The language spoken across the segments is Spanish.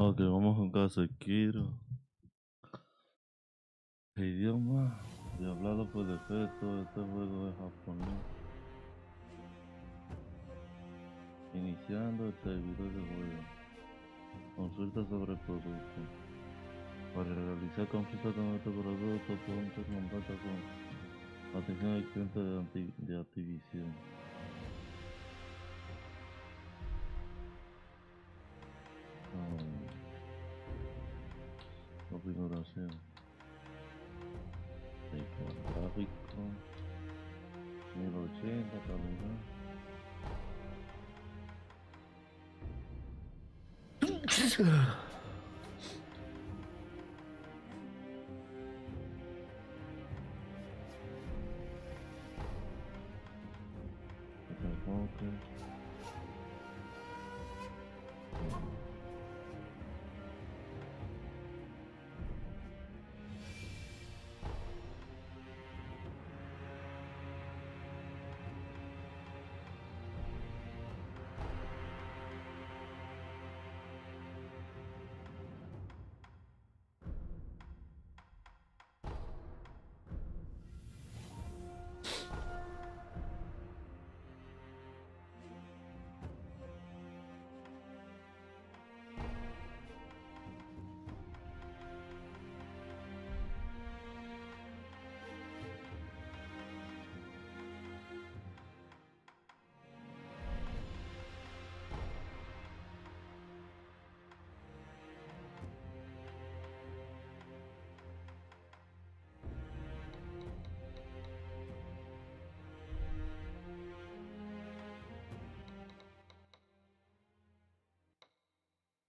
Ok, vamos con Kasekiro. Idioma y hablado por defecto, este juego es japonés. Iniciando el servidor de juego. Consulta sobre el producto. Para realizar consulta con este producto, ponte en contacto con atención al cliente de, de Activision. Ah, configuración. Icono gráfico. 1080, calidad.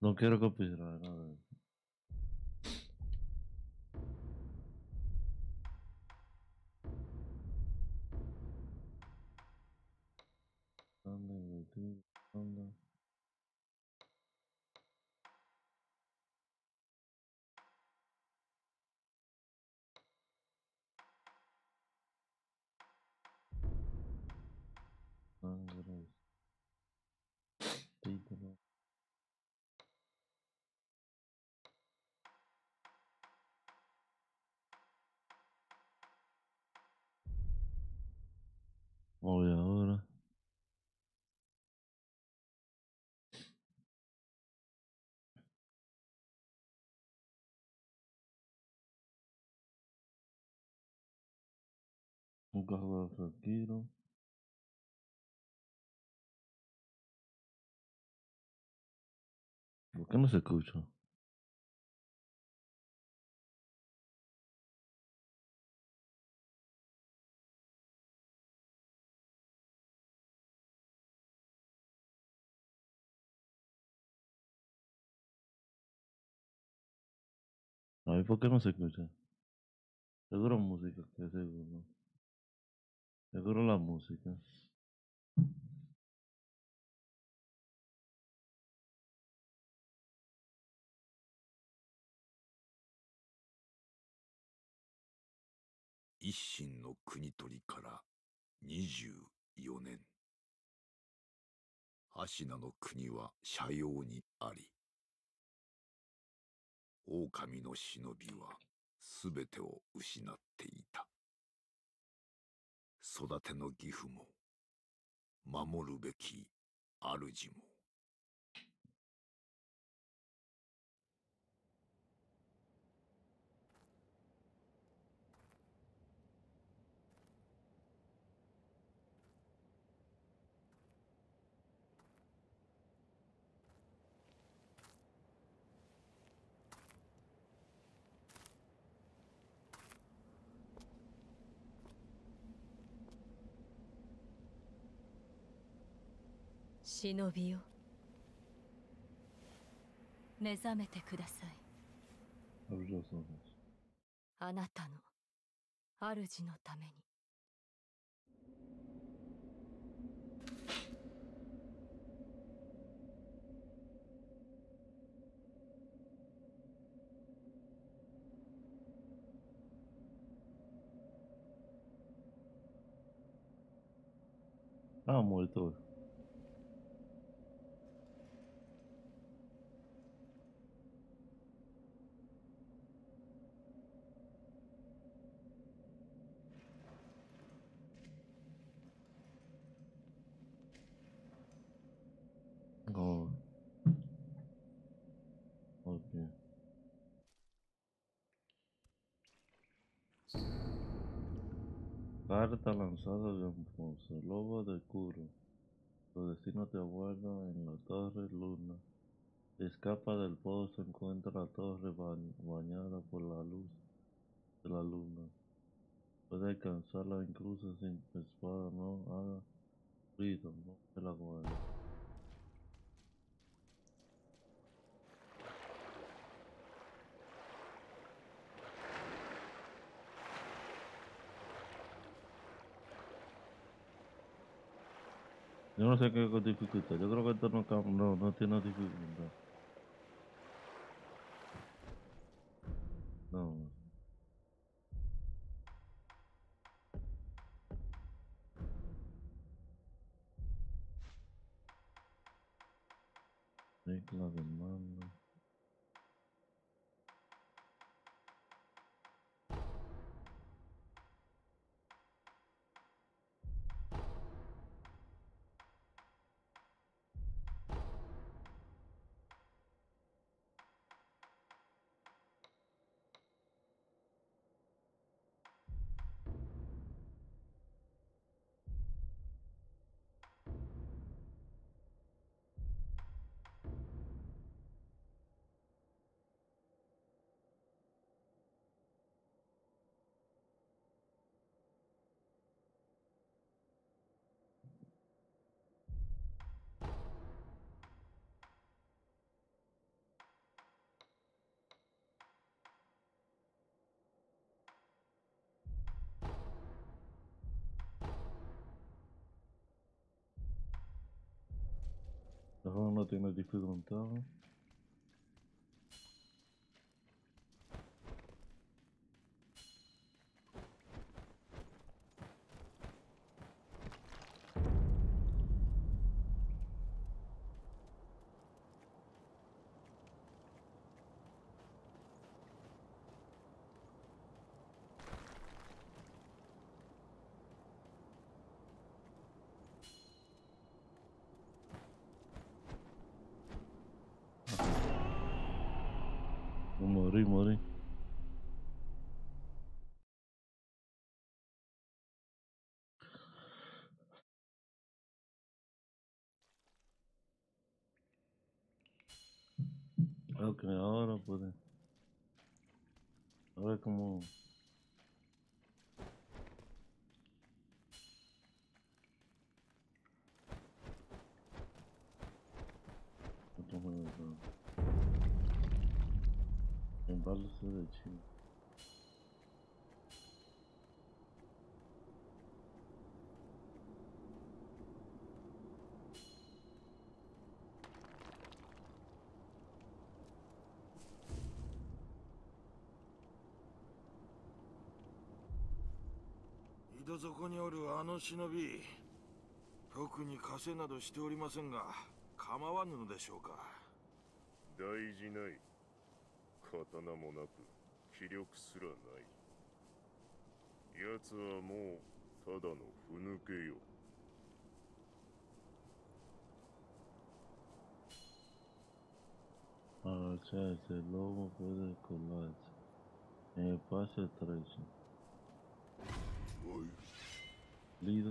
No quiero copiar nada. Voy ahora. Un cajo de Shakiro. ¿Por qué no se escucha? A ver, ¿por qué no se escucha? Seguro música, que seguro. Seguro la música.「一心の国取りから24年芦名の国は斜陽にあり狼の忍びは全てを失っていた。育ての義父も守るべき主も忍びよ。目覚めてください。あなたの主のために。ああ燃えと。Carta lanzada de un lobo de curo. Tu destino te aguarda en la torre luna. Escapa del pozo, encuentra la torre ba- bañada por la luz de la luna. Puede alcanzarla incluso sin espada, no haga ruido, no te la guarde. Yo no sé qué dificultad. Yo creo que esto no, no, no tiene dificultad. A Roma tem mais dificuldade lamentável. Morí, morí. Ok, ahora puede. A ver cómo. Otro juego, pero- leci. 井戸底におるあの忍び特に枷などしておりません。が構わぬのでしょうか大事ない刀もなく気力すらない。奴はもうただのふぬけよ。あのチャイロープレイクのやつ。え、パシャトレインリード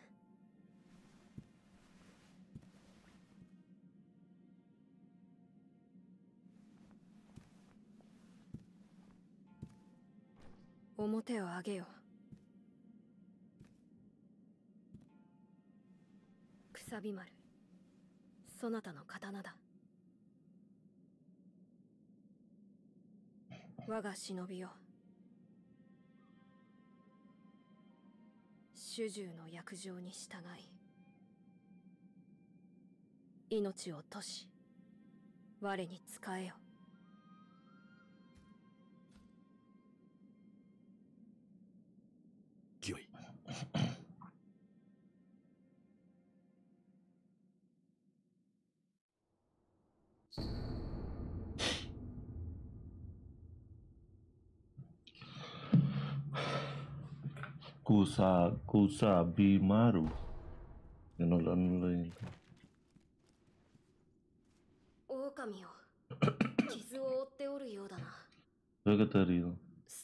表を上げよ。くさび丸。そなたの刀だ。我が忍びよ。主従の約定に従い。命を賭し我に仕えよ。kusa kusa bimaru you know ておるよだな。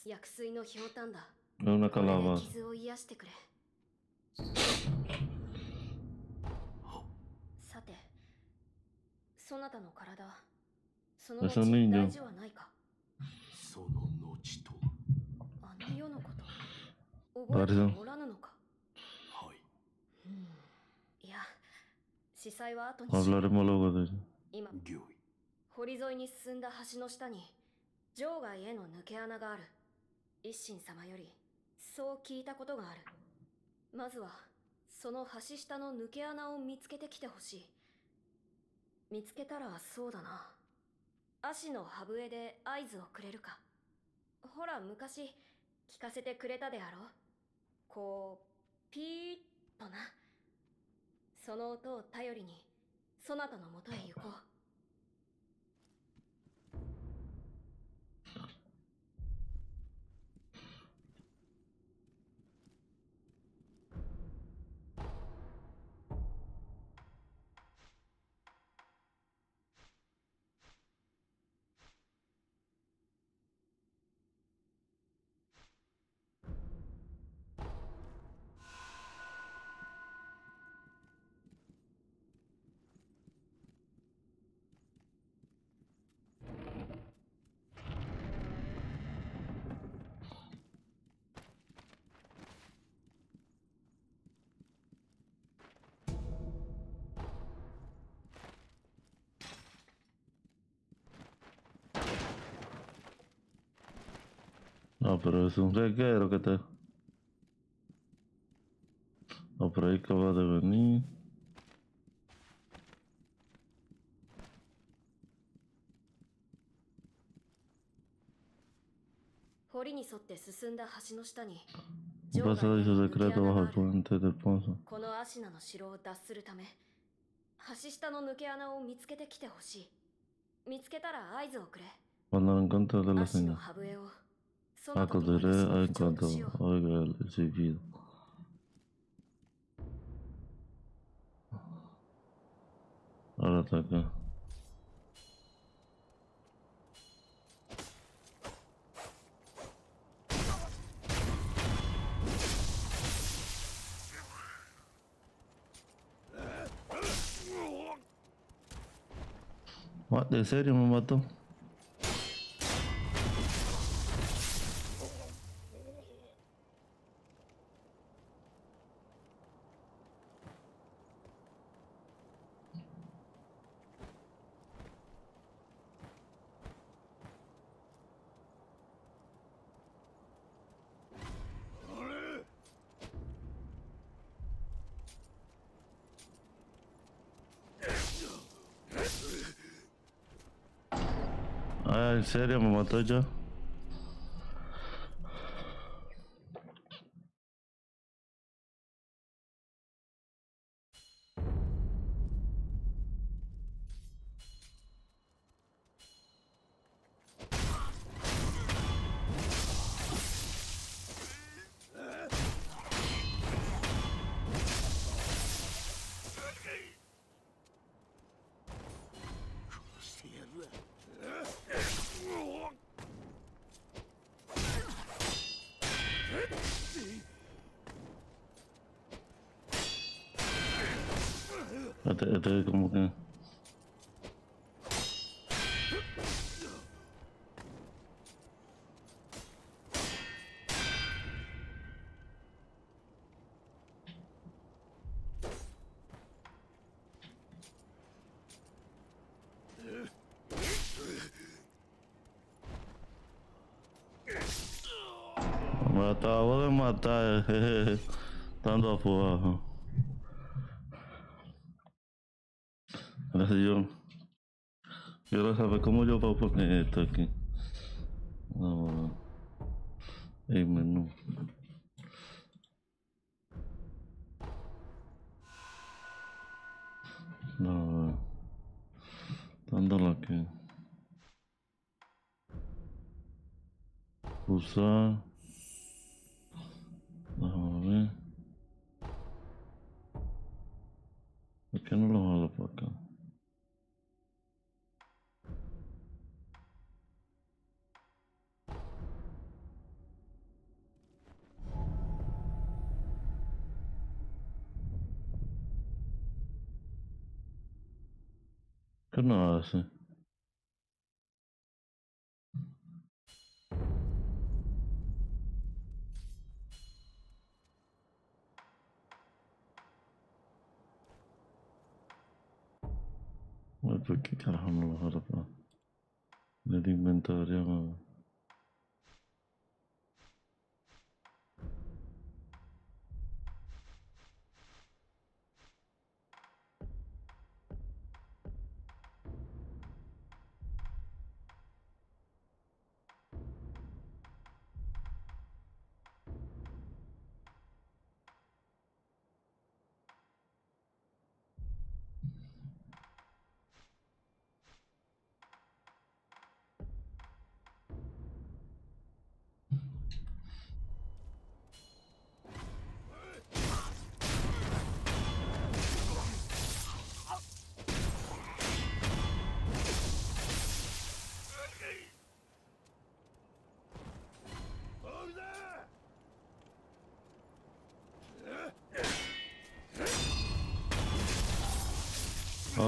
薬水のひょだ。れで calabaza. 傷を癒してくれ。さてそなたの体その後.大事はないか？その後と。あの世のこと覚えておらぬのか？はい。うん。いや司祭は後にしよう。Hablaremos luego de ello. 今堀沿いに進んだ橋の下に場外への抜け穴がある。一心様よりそう聞いたことがある。まずはその橋下の抜け穴を見つけてきてほしい。見つけたらそうだな。足の歯笛で合図をくれるか。ほら昔聞かせてくれたであろ。うこうピーッとな。その音を頼りにそなたのもとへ行こう。Pero es un reguero que te. No, por ahí acaba de venir. Un pasadizo secreto 穴 bajo が el puente del pozo. このアシナの城を脱するため橋下の抜け穴を見つけてきてほしい見つけたら合図をくれ Cuando lo encuentre de la señal. Acudere al cuanto oiga el silbido. Ahora ataca. ¿De serio me mató? ¿En serio me mató ya? este, este como que... Me acabo de matar, jejeje, estando abajo. Gracias, yo. Quiero saber cómo yo puedo poner esto aquí. Ahora. El menú. No, dándolo aquí. Usar. Perché non lo ho la porca? Che no, sì. 따라가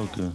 Okay.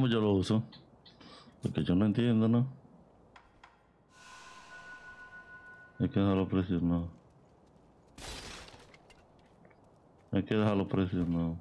¿Cómo yo lo uso? Porque yo no entiendo, ¿no? Hay que dejarlo presionado. Hay que dejarlo presionado.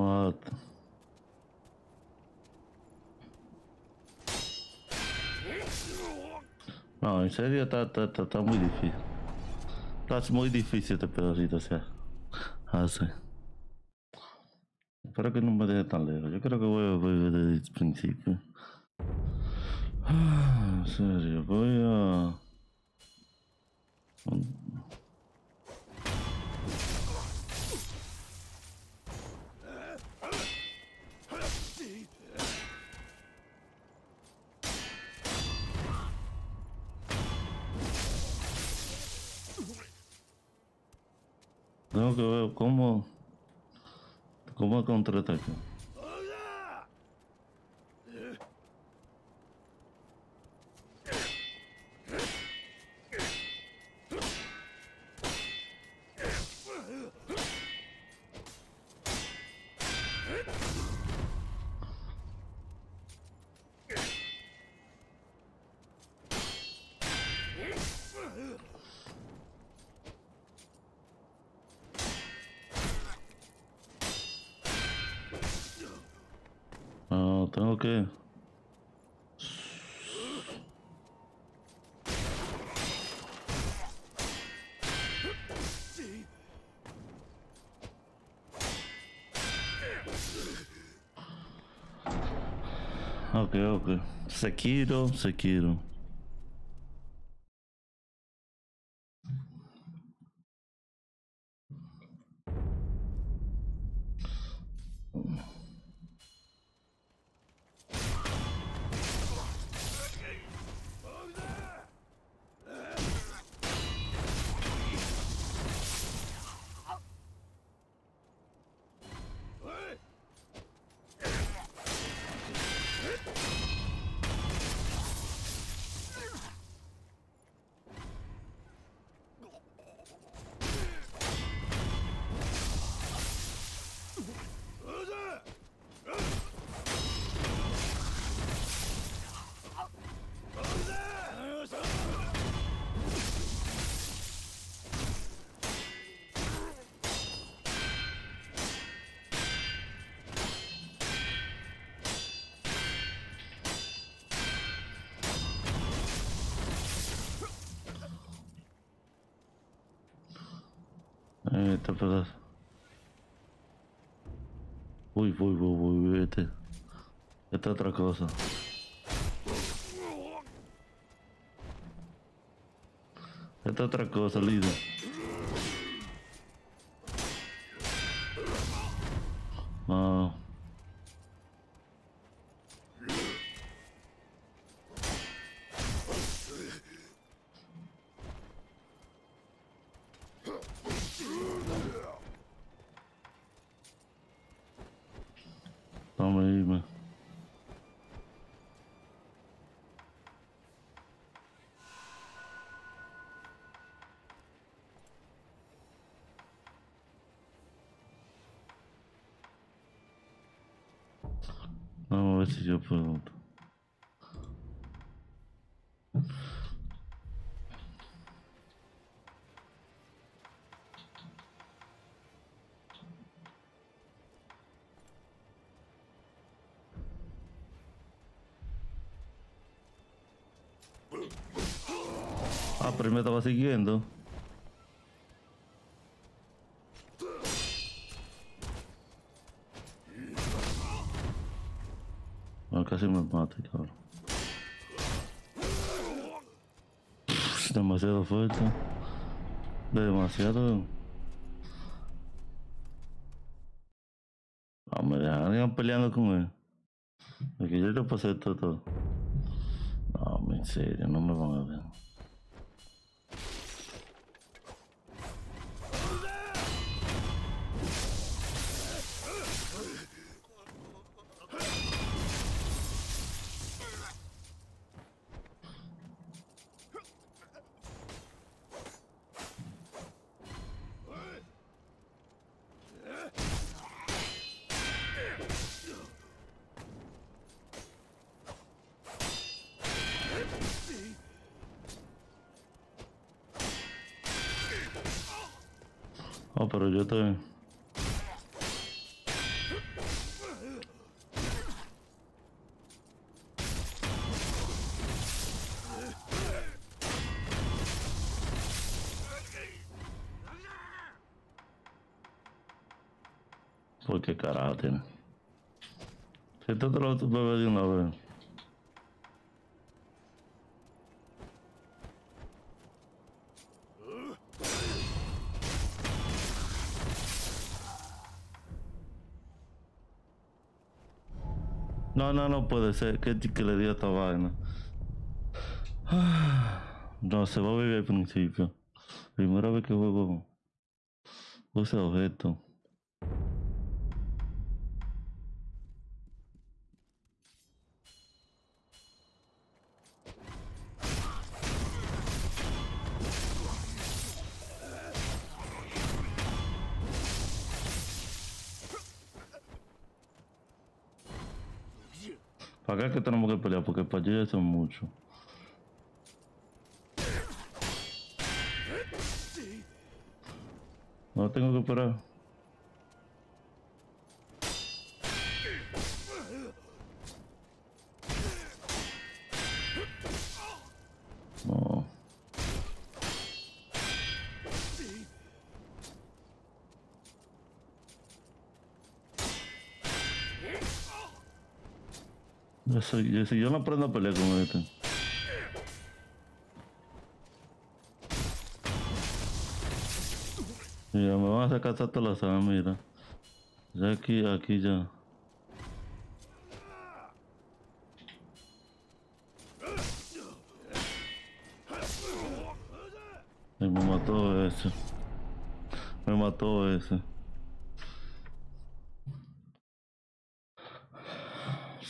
What? No, en serio está, está, está, está muy difícil. Está muy difícil este pedacito, o sea. Hace. Espero que no me deje tan lejos. Yo creo que voy a ver desde el principio. Ah, En serio, voy a... такому такому контратаку. Sekiro, Sekiro. Este pedazo. Uy, uy, uy, uy, uy, este. Esta otra cosa. Esta otra cosa, líder. Ah, pero me estaba siguiendo. Ah, casi me mata, cabrón. Demasiado fuerte. Demasiado. Ah, me dejarían peleando con él. Es que yo le pasé todo. todo. No, en serio, no me van a ver. Ó, por onde eu tô? Pô, que caráter, né? Tentando outro bebê de novo, velho. No, no, no puede ser. ¿Qué que le dio esta vaina? No, se va a vivir al principio. Primera vez que juego Use objeto. ¿Para qué que tenemos que pelear? Porque para allá ya son muchos. No tengo que esperar. No. Soy, yo, si yo no aprendo a pelear con este. Mira, me van a sacar hasta la sangre, mira. Ya aquí, aquí ya. Me mató ese. Me mató ese.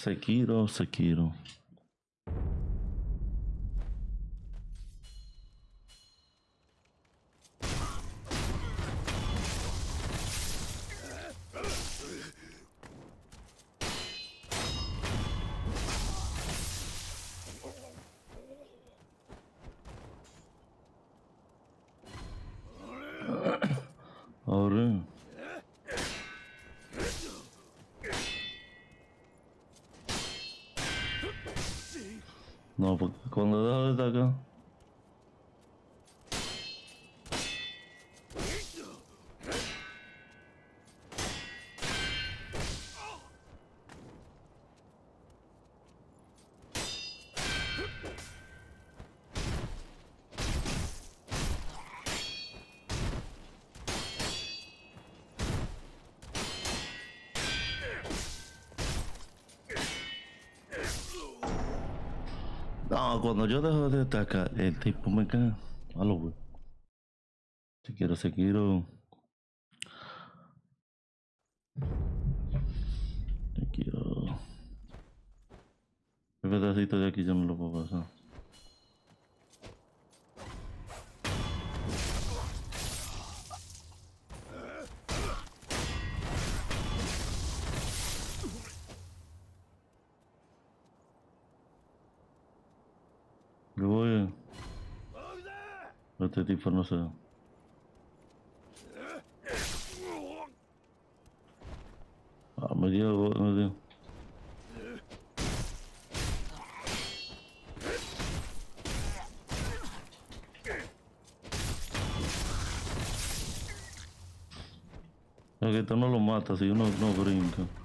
Sekiro, Sekiro. 广东的，大哥。Cuando yo dejo de atacar, el tipo me cae. A lo güey. Si quiero, si quiero. Si quiero. El pedacito de aquí yo no lo puedo pasar. Yo voy. Este tipo no sé. Ah, me dio, me dio. Que esto no lo mata si uno no brinca.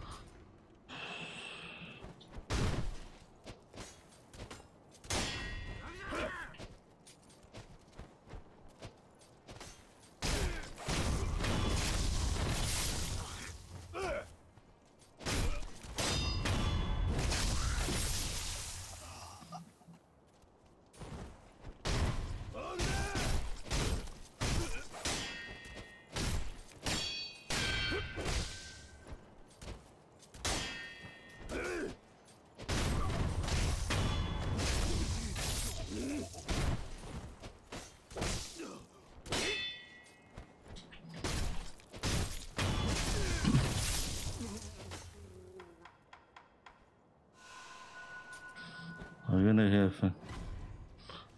Viene jefe.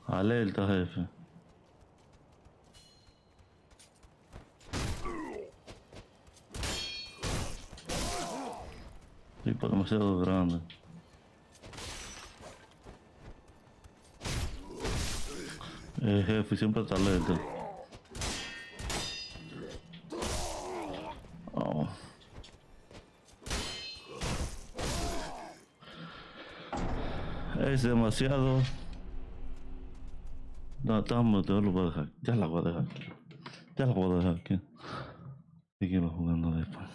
Alerta, jefe. Tipo demasiado grande. El jefe siempre está alerta. Demasiado. No, estamos, yo lo voy a dejar. Ya la voy a dejar aquí. Ya la voy a dejar aquí. Seguimos jugando después.